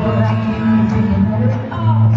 I of it oh.